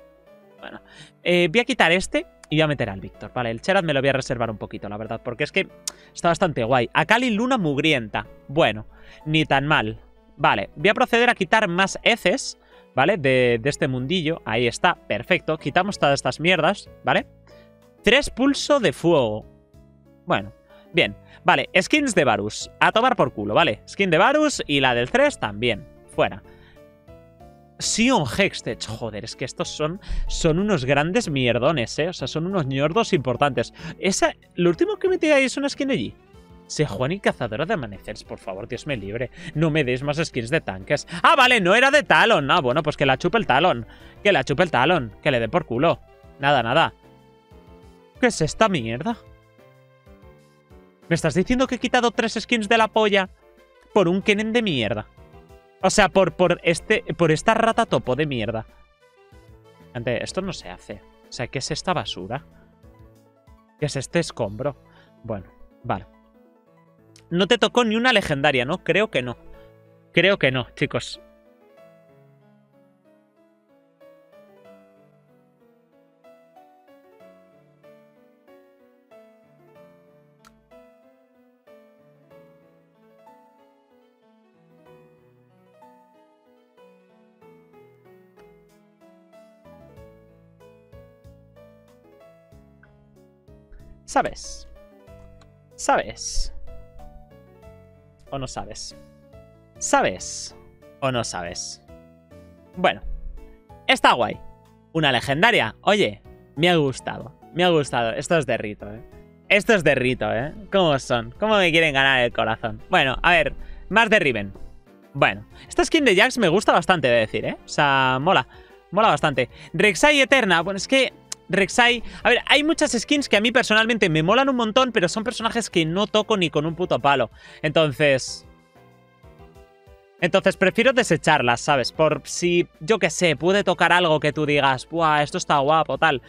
Bueno, eh, voy a quitar este y voy a meter al Víctor. Vale, el Cheraz me lo voy a reservar un poquito, la verdad, porque es que está bastante guay. Akali Luna Mugrienta. Bueno, ni tan mal. Vale, voy a proceder a quitar más heces ¿vale? De, este mundillo. Ahí está, perfecto. Quitamos todas estas mierdas, ¿vale? Tres pulso de fuego. Bueno, bien. Vale, skins de Varus. A tomar por culo, ¿vale? Skin de Varus y la del 3 también. Fuera. Sion Hextech. Joder, es que estos son, son unos grandes mierdones, ¿eh? O sea, son unos ñordos importantes. Esa, lo último que metí ahí es una skin de allí. y Cazadora de Amaneceres, por favor, Dios me libre. No me deis más skins de tanques. Ah, vale, no era de Talon. Ah, bueno, pues que la chupe el Talon. Que la chupe el Talon. Que le dé por culo. Nada, nada. ¿Qué es esta mierda? ¿Me estás diciendo que he quitado tres skins de la polla por un Kenen de mierda? O sea, por, por, este, por esta rata topo de mierda. Gente, esto no se hace. O sea, ¿qué es esta basura? ¿Qué es este escombro? Bueno, vale. No te tocó ni una legendaria, ¿no? Creo que no. Creo que no, chicos. ¿Sabes? ¿Sabes? O no sabes? ¿Sabes o no sabes? Bueno, está guay. Una legendaria. Oye, me ha gustado. Me ha gustado. Esto es de rito, ¿eh? Esto es de rito, ¿eh? ¿Cómo son? ¿Cómo me quieren ganar el corazón? Bueno, a ver, más de Riven. Bueno, esta skin de Jax me gusta bastante, de decir, ¿eh? O sea, mola. Mola bastante. Rek'Sai Eterna. Bueno, es que Rek'Sai... A ver, hay muchas skins que a mí personalmente me molan un montón, pero son personajes que no toco ni con un puto palo. Entonces... Entonces prefiero desecharlas, ¿sabes? Por si, yo qué sé, puede tocar algo que tú digas, ¡buah, esto está guapo, tal!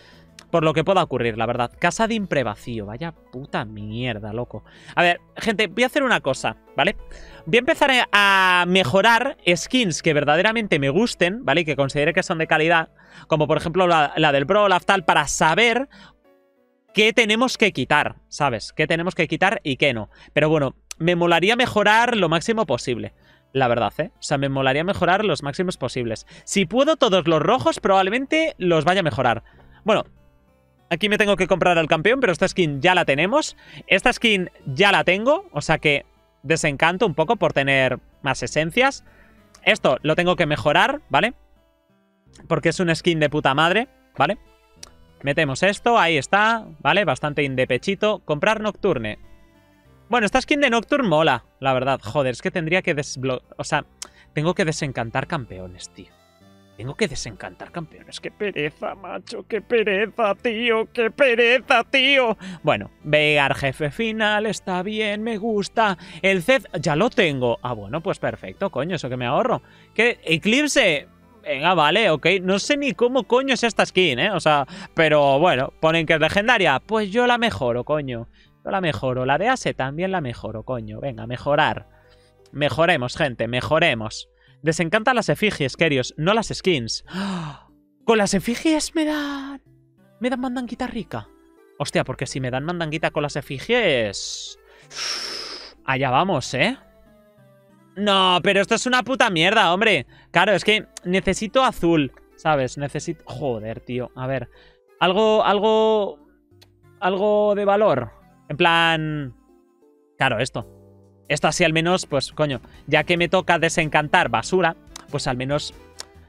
por lo que pueda ocurrir, la verdad. Casa de imprevacío, vaya puta mierda, loco. A ver, gente, voy a hacer una cosa, ¿vale? Voy a empezar a mejorar skins que verdaderamente me gusten, ¿vale? Y que considere que son de calidad, como por ejemplo la, del Bro tal, para saber qué tenemos que quitar, ¿sabes? Qué tenemos que quitar y qué no. Pero bueno, me molaría mejorar lo máximo posible. La verdad, ¿eh? O sea, me molaría mejorar los máximos posibles. Si puedo todos los rojos, probablemente los vaya a mejorar. Bueno, Aquí me tengo que comprar al campeón, pero esta skin ya la tenemos. Esta skin ya la tengo, o sea que desencanto un poco por tener más esencias. Esto lo tengo que mejorar, ¿vale? Porque es una skin de puta madre, ¿vale? Metemos esto, ahí está, ¿vale? Bastante indepechito. Comprar Nocturne. Bueno, esta skin de Nocturne mola, la verdad. Joder, es que tendría que desbloquear... O sea, tengo que desencantar campeones, tío. Tengo que desencantar campeones. ¡Qué pereza, macho! ¡Qué pereza, tío! ¡Qué pereza, tío! Bueno, Vegar jefe final, está bien, me gusta. El Zed ya lo tengo. Ah, bueno, pues perfecto, coño, eso que me ahorro. ¿Qué? Eclipse... Venga, vale, ok. No sé ni cómo coño es esta skin, ¿eh? O sea, pero bueno, ponen que es legendaria. Pues yo la mejoro, coño. Yo la mejoro. La de Ase también la mejoro, coño. Venga, mejorar. Mejoremos, gente, mejoremos. Desencanta las efigies, Kerios, no las skins. Con las efigies me dan... Me dan mandanguita rica. Hostia, porque si me dan mandanguita con las efigies... Allá vamos, ¿eh? No, pero esto es una puta mierda, hombre. Claro, es que necesito azul, ¿sabes? Necesito... Joder, tío. A ver. Algo... Algo... Algo de valor. En plan... Claro, esto. Esto así al menos, pues coño, ya que me toca desencantar basura, pues al menos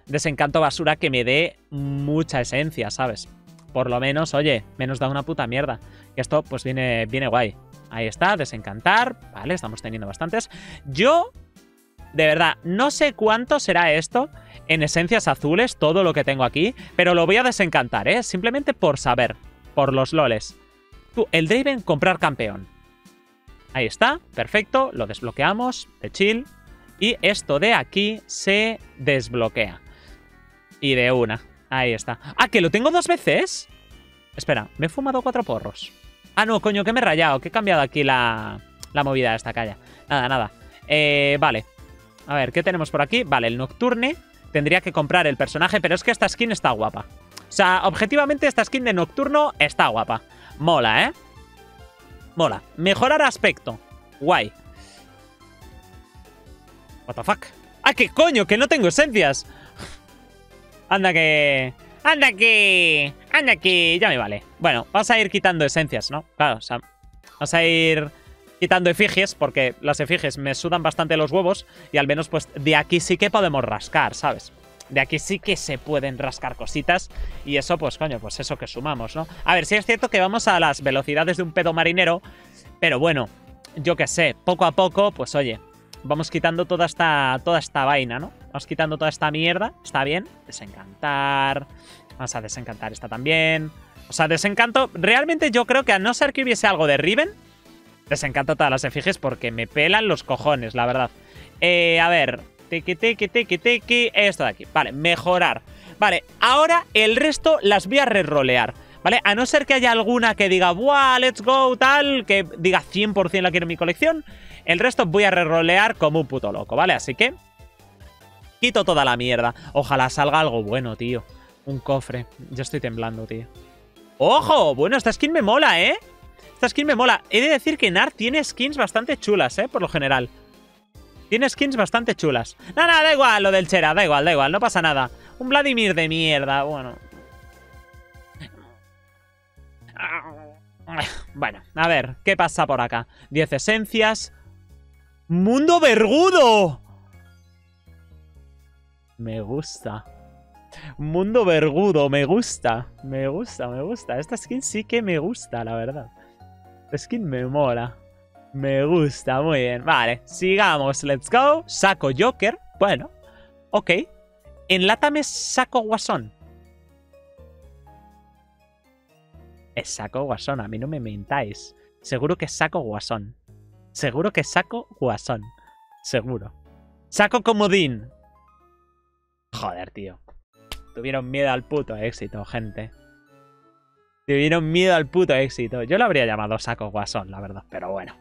desencanto basura que me dé mucha esencia, ¿sabes? Por lo menos, oye, menos da una puta mierda. esto pues viene, viene guay. Ahí está, desencantar. Vale, estamos teniendo bastantes. Yo, de verdad, no sé cuánto será esto en esencias azules, todo lo que tengo aquí, pero lo voy a desencantar, ¿eh? Simplemente por saber, por los loles. Tú, el Draven, comprar campeón. Ahí está, perfecto, lo desbloqueamos, de chill. Y esto de aquí se desbloquea. Y de una, ahí está. ¡Ah, que lo tengo dos veces! Espera, me he fumado cuatro porros. Ah, no, coño, que me he rayado, que he cambiado aquí la, la movida de esta calle. Nada, nada. Eh, vale. A ver, ¿qué tenemos por aquí? Vale, el Nocturne. Tendría que comprar el personaje, pero es que esta skin está guapa. O sea, objetivamente esta skin de Nocturno está guapa. Mola, ¿eh? Mola. Mejorar aspecto. Guay. What the fuck. ¡Ah, qué coño! ¡Que no tengo esencias! Anda que... ¡Anda que... ¡Anda que... Ya me vale. Bueno, vamos a ir quitando esencias, ¿no? Claro, o sea... Vamos a ir quitando efigies, porque las efigies me sudan bastante los huevos, y al menos pues de aquí sí que podemos rascar, ¿sabes? De aquí sí que se pueden rascar cositas. Y eso, pues, coño, pues eso que sumamos, ¿no? A ver, sí es cierto que vamos a las velocidades de un pedo marinero. Pero bueno, yo qué sé, poco a poco, pues oye, vamos quitando toda esta, toda esta vaina, ¿no? Vamos quitando toda esta mierda. Está bien. Desencantar. Vamos a desencantar esta también. O sea, desencanto... Realmente yo creo que a no ser que hubiese algo de Riven, desencanto todas las efigies porque me pelan los cojones, la verdad. Eh, a ver, Tiki, tiki, tiki, tiki. Esto de aquí. Vale, mejorar. Vale, ahora el resto las voy a rerolear. ¿Vale? A no ser que haya alguna que diga, ¡buah, let's go! Tal, que diga 100% la quiero en mi colección. El resto voy a rerolear como un puto loco, ¿vale? Así que quito toda la mierda. Ojalá salga algo bueno, tío. Un cofre. Yo estoy temblando, tío. ¡Ojo! Bueno, esta skin me mola, ¿eh? Esta skin me mola. He de decir que Nar tiene skins bastante chulas, ¿eh? Por lo general. Tiene skins bastante chulas. No, no, da igual lo del Chera, da igual, da igual, no pasa nada. Un Vladimir de mierda, bueno. Bueno, a ver, ¿qué pasa por acá? 10 esencias. ¡Mundo vergudo! Me gusta. Mundo vergudo, me gusta. Me gusta, me gusta. Esta skin sí que me gusta, la verdad. Esta skin me mola. Me gusta, muy bien. Vale, sigamos. Let's go. Saco Joker. Bueno, ok. Enlátame saco Guasón. Es saco guasón, a mí no me mentáis. Seguro que saco guasón. Seguro que saco guasón. Seguro. Saco comodín. Joder, tío. Tuvieron miedo al puto éxito, gente. Tuvieron miedo al puto éxito. Yo lo habría llamado saco guasón, la verdad. Pero bueno.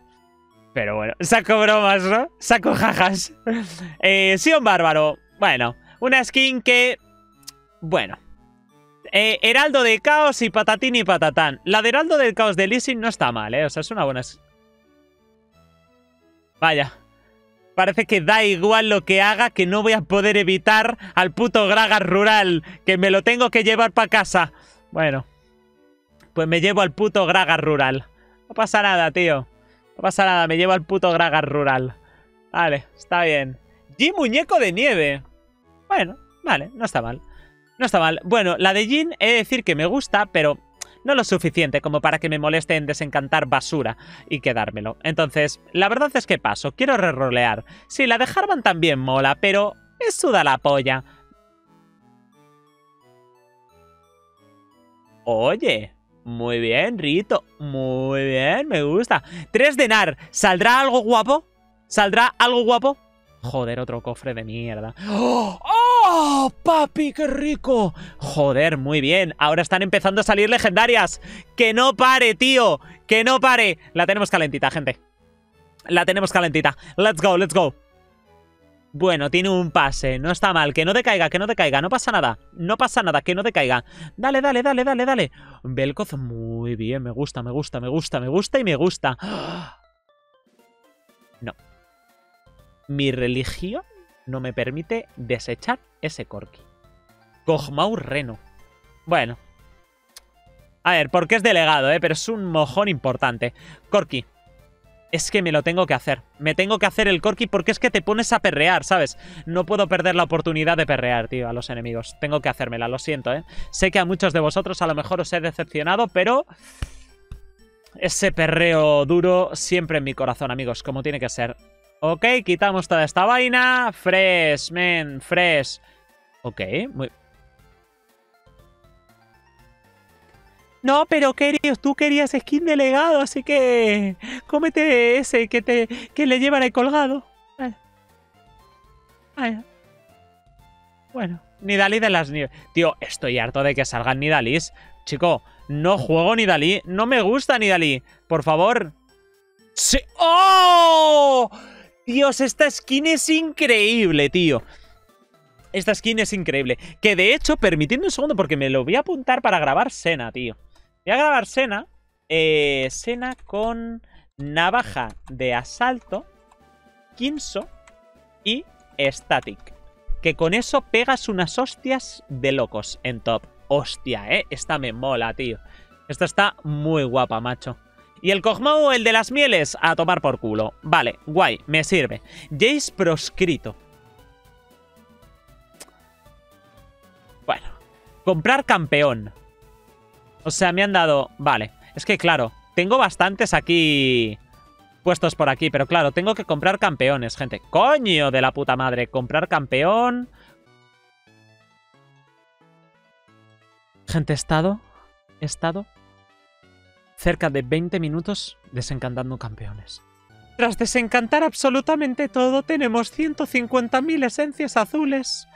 Pero bueno. Saco bromas, ¿no? Saco jajas. eh, Sion Bárbaro. Bueno. Una skin que... Bueno. Eh, Heraldo de Caos y Patatín y Patatán. La de Heraldo del Caos de Leasing no está mal, ¿eh? O sea, es una buena... Vaya. Parece que da igual lo que haga, que no voy a poder evitar al puto Gragas rural, que me lo tengo que llevar para casa. Bueno, pues me llevo al puto Gragas rural. No pasa nada, tío. No pasa nada, me llevo al puto Gragas rural. Vale, está bien. Jin Muñeco de Nieve. Bueno, vale, no está mal. No está mal. Bueno, la de Jin he de decir que me gusta, pero no lo suficiente como para que me moleste en desencantar basura y quedármelo. Entonces, la verdad es que paso, quiero rerolear. Sí, la de Harvan también mola, pero es suda la polla. Oye, muy bien, Rito. Muy bien, me gusta. Tres de Nar. ¿Saldrá algo guapo? ¿Saldrá algo guapo? Joder, otro cofre de mierda. ¡Oh! ¡Oh! ¡Papi, qué rico! Joder, muy bien. Ahora están empezando a salir legendarias. ¡Que no pare, tío! ¡Que no pare! La tenemos calentita, gente. La tenemos calentita. Let's go, let's go. Bueno, tiene un pase. No está mal. Que no decaiga, que no decaiga. No pasa nada. No pasa nada, que no decaiga. Dale, dale, dale, dale, dale. Belkoz, muy bien. Me gusta, me gusta, me gusta, me gusta y me gusta. No. Mi religión no me permite desechar ese Corki. Kog'Maw Reno. Bueno. A ver, porque es delegado, ¿eh? Pero es un mojón importante. Corki. Es que me lo tengo que hacer. Me tengo que hacer el Corki porque es que te pones a perrear, ¿sabes? No puedo perder la oportunidad de perrear, tío, a los enemigos. Tengo que hacérmela, lo siento, ¿eh? Sé que a muchos de vosotros a lo mejor os he decepcionado, pero... Ese perreo duro siempre en mi corazón, amigos, como tiene que ser. Ok, quitamos toda esta vaina. Fresh, men, fresh. Ok, muy... No, pero queridos, tú querías skin delegado, así que cómete ese que te que le llevan colgado. Bueno, Nidalí de las nieves. Tío, estoy harto de que salgan Nidalís. Chico, no juego Nidalí. No me gusta Nidalí. Por favor. ¡Oh! Dios, esta skin es increíble, tío. Esta skin es increíble. Que de hecho, permitidme un segundo porque me lo voy a apuntar para grabar Sena, tío. Voy a grabar Sena. Eh, Sena con navaja de asalto, Kinso y Static. Que con eso pegas unas hostias de locos en top. Hostia, ¿eh? Esta me mola, tío. Esta está muy guapa, macho. Y el Kog'Maw, el de las mieles, a tomar por culo. Vale, guay, me sirve. Jace proscrito. Bueno, comprar campeón. O sea, me han dado... Vale, es que claro, tengo bastantes aquí puestos por aquí, pero claro, tengo que comprar campeones, gente. ¡Coño de la puta madre! Comprar campeón... Gente, he estado... He estado cerca de 20 minutos desencantando campeones. Tras desencantar absolutamente todo, tenemos 150.000 esencias azules.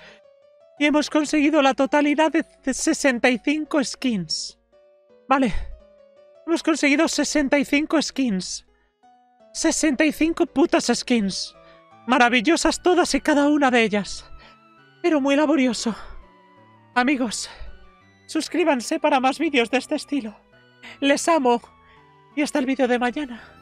Y hemos conseguido la totalidad de 65 skins. Vale. Hemos conseguido 65 skins. 65 putas skins. Maravillosas todas y cada una de ellas. Pero muy laborioso. Amigos, suscríbanse para más vídeos de este estilo. Les amo. Y hasta el vídeo de mañana.